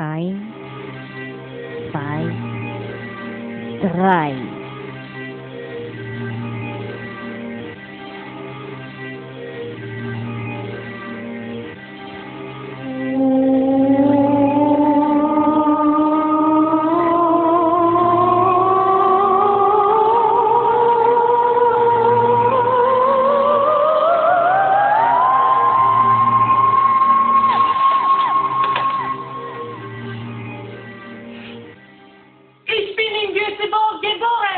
Ein, zwei, drei. Give it all, give.